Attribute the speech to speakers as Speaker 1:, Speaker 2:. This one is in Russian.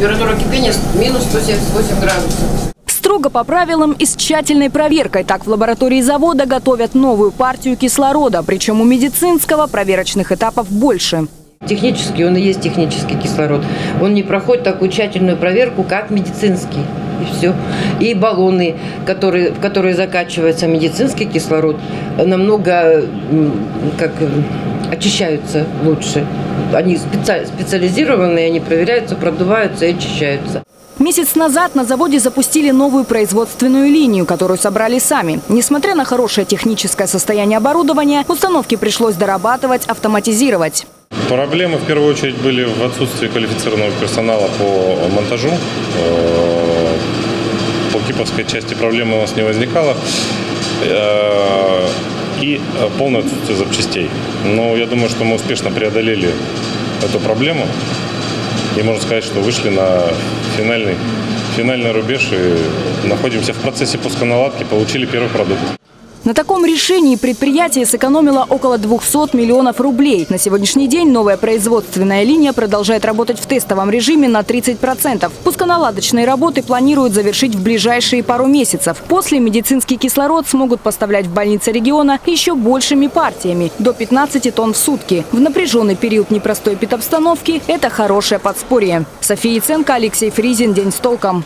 Speaker 1: температура кипения минус 178 градусов.
Speaker 2: Строго по правилам и с тщательной проверкой. Так в лаборатории завода готовят новую партию кислорода. Причем у медицинского проверочных этапов больше.
Speaker 1: Технический, он и есть технический кислород. Он не проходит такую тщательную проверку, как медицинский. И все. И баллоны, которые, в которые закачивается медицинский кислород, намного как, очищаются лучше. Они специ, специализированные, они проверяются, продуваются и очищаются.
Speaker 2: Месяц назад на заводе запустили новую производственную линию, которую собрали сами. Несмотря на хорошее техническое состояние оборудования, установки пришлось дорабатывать, автоматизировать.
Speaker 3: Проблемы в первую очередь были в отсутствии квалифицированного персонала по монтажу. По киповской части проблемы у нас не возникало. И полное отсутствие запчастей. Но я думаю, что мы успешно преодолели эту проблему. И можно сказать, что вышли на финальный, финальный рубеж и находимся в процессе пусконаладки, получили первый продукт.
Speaker 2: На таком решении предприятие сэкономило около 200 миллионов рублей. На сегодняшний день новая производственная линия продолжает работать в тестовом режиме на 30%. Пусконаладочные работы планируют завершить в ближайшие пару месяцев. После медицинский кислород смогут поставлять в больницы региона еще большими партиями – до 15 тонн в сутки. В напряженный период непростой педобстановки это хорошее подспорье. София Ценко, Алексей Фризин. День с толком.